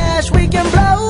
cash we can blow